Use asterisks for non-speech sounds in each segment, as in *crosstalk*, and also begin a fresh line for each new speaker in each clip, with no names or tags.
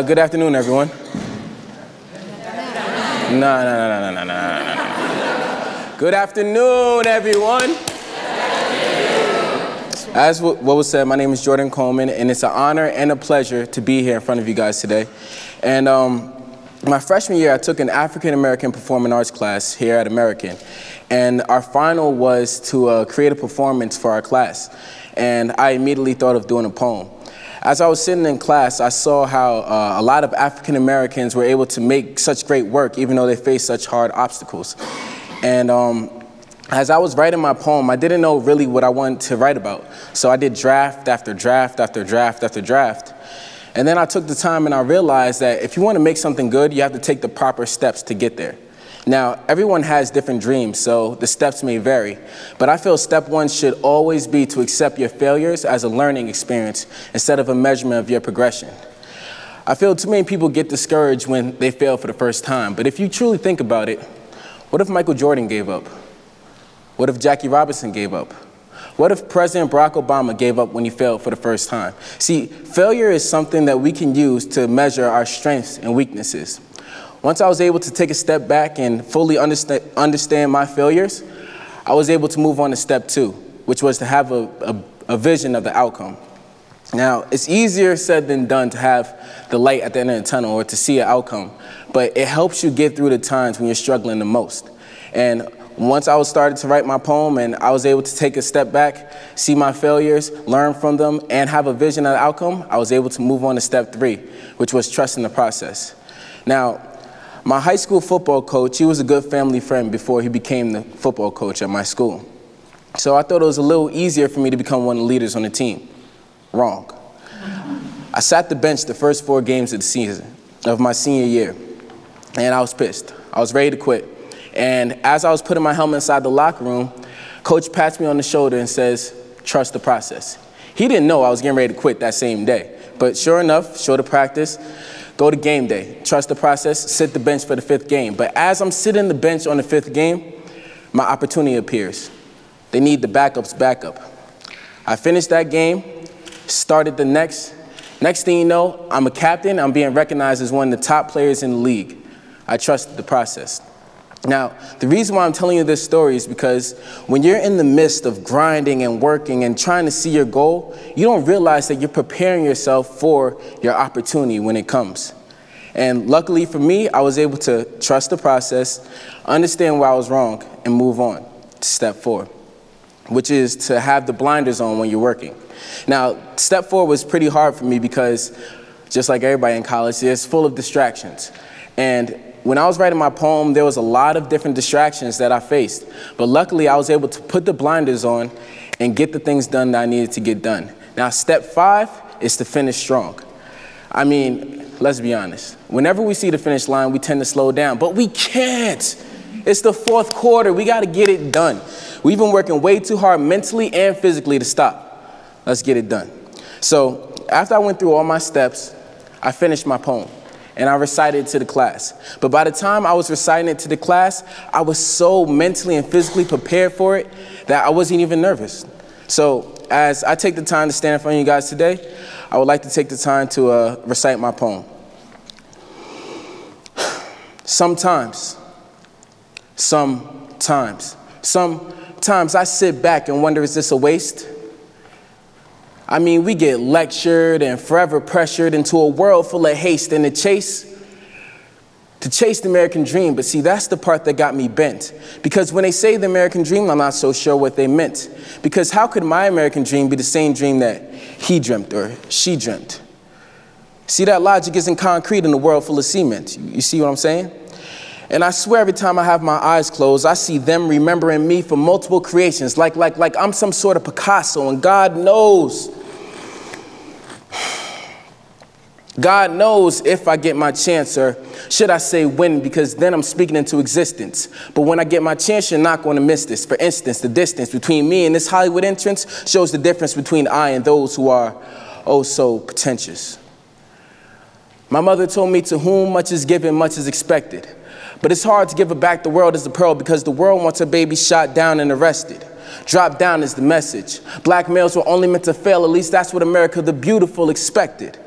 Uh, good afternoon, everyone. No, no, no, no, no, no, no, no. Good afternoon, everyone. As what was said, my name is Jordan Coleman, and it's an honor and a pleasure to be here in front of you guys today. And um, my freshman year, I took an African American performing arts class here at American. And our final was to uh, create a performance for our class. And I immediately thought of doing a poem. As I was sitting in class, I saw how uh, a lot of African Americans were able to make such great work even though they faced such hard obstacles. And um, as I was writing my poem, I didn't know really what I wanted to write about. So I did draft after draft after draft after draft. And then I took the time and I realized that if you want to make something good, you have to take the proper steps to get there. Now, everyone has different dreams, so the steps may vary. But I feel step one should always be to accept your failures as a learning experience instead of a measurement of your progression. I feel too many people get discouraged when they fail for the first time. But if you truly think about it, what if Michael Jordan gave up? What if Jackie Robinson gave up? What if President Barack Obama gave up when he failed for the first time? See, failure is something that we can use to measure our strengths and weaknesses. Once I was able to take a step back and fully understand, understand my failures, I was able to move on to step two, which was to have a, a, a vision of the outcome. Now, it's easier said than done to have the light at the end of the tunnel or to see an outcome, but it helps you get through the times when you're struggling the most. And once I was started to write my poem and I was able to take a step back, see my failures, learn from them, and have a vision of the outcome, I was able to move on to step three, which was trusting the process. Now, my high school football coach, he was a good family friend before he became the football coach at my school. So I thought it was a little easier for me to become one of the leaders on the team. Wrong. I sat the bench the first four games of the season, of my senior year, and I was pissed. I was ready to quit. And as I was putting my helmet inside the locker room, coach pats me on the shoulder and says, trust the process. He didn't know I was getting ready to quit that same day. But sure enough, show the practice, go to game day, trust the process, sit the bench for the fifth game. But as I'm sitting the bench on the fifth game, my opportunity appears. They need the backup's backup. I finished that game, started the next. Next thing you know, I'm a captain. I'm being recognized as one of the top players in the league. I trusted the process. Now, the reason why I'm telling you this story is because when you're in the midst of grinding and working and trying to see your goal, you don't realize that you're preparing yourself for your opportunity when it comes. And luckily for me, I was able to trust the process, understand where I was wrong, and move on to step four, which is to have the blinders on when you're working. Now, step four was pretty hard for me because, just like everybody in college, it's full of distractions. And when I was writing my poem, there was a lot of different distractions that I faced. But luckily, I was able to put the blinders on and get the things done that I needed to get done. Now, step five is to finish strong. I mean, let's be honest. Whenever we see the finish line, we tend to slow down, but we can't. It's the fourth quarter. We got to get it done. We've been working way too hard mentally and physically to stop. Let's get it done. So, after I went through all my steps, I finished my poem and I recited it to the class. But by the time I was reciting it to the class, I was so mentally and physically prepared for it that I wasn't even nervous. So as I take the time to stand in front of you guys today, I would like to take the time to uh, recite my poem. Sometimes, sometimes, sometimes I sit back and wonder, is this a waste? I mean, we get lectured and forever pressured into a world full of haste and the chase to chase the American dream. But see, that's the part that got me bent. Because when they say the American dream, I'm not so sure what they meant. Because how could my American dream be the same dream that he dreamt or she dreamt? See, that logic isn't concrete in a world full of cement. You see what I'm saying? And I swear every time I have my eyes closed, I see them remembering me for multiple creations, like, like, like I'm some sort of Picasso, and God knows God knows if I get my chance, or should I say when, because then I'm speaking into existence. But when I get my chance, you're not going to miss this. For instance, the distance between me and this Hollywood entrance shows the difference between I and those who are oh so pretentious. My mother told me to whom much is given, much is expected. But it's hard to give it back the world as a pearl because the world wants a baby shot down and arrested. Drop down is the message. Black males were only meant to fail, at least that's what America the beautiful expected.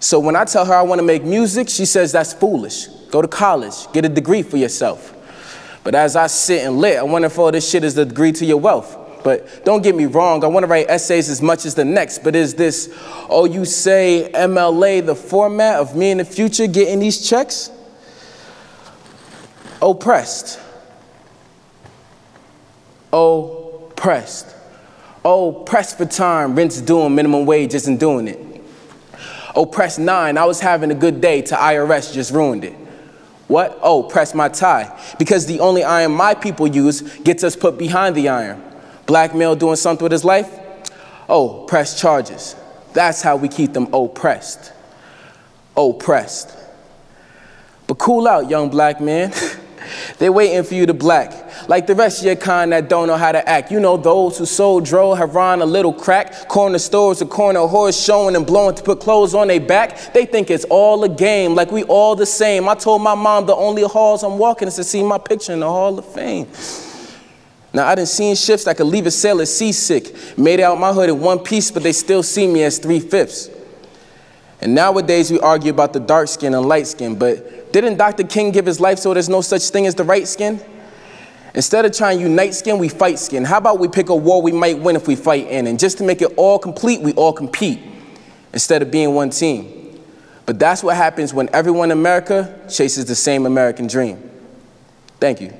So when I tell her I want to make music, she says that's foolish. Go to college, get a degree for yourself. But as I sit and lit, I wonder if all this shit is the degree to your wealth. But don't get me wrong, I want to write essays as much as the next. But is this, oh, you say MLA, the format of me in the future getting these checks? Oppressed. Oppressed. Oh, pressed for time, rent's doing minimum wage isn't doing it. Oh, press nine, I was having a good day to IRS just ruined it. What? Oh, press my tie. Because the only iron my people use gets us put behind the iron. Black male doing something with his life? Oh, press charges. That's how we keep them oppressed. Oppressed. But cool out, young black man. *laughs* They're waiting for you to black. Like the rest of your kind that don't know how to act. You know those who sold dro have run a little crack. Corner stores, a corner horse showing and blowing to put clothes on their back. They think it's all a game, like we all the same. I told my mom the only halls I'm walking is to see my picture in the Hall of Fame. Now, I didn't see shifts that could leave a sailor seasick. Made out my hood in one piece, but they still see me as three fifths. And nowadays we argue about the dark skin and light skin, but didn't Dr. King give his life so there's no such thing as the right skin? Instead of trying to unite skin, we fight skin. How about we pick a war we might win if we fight in? And just to make it all complete, we all compete instead of being one team. But that's what happens when everyone in America chases the same American dream. Thank you.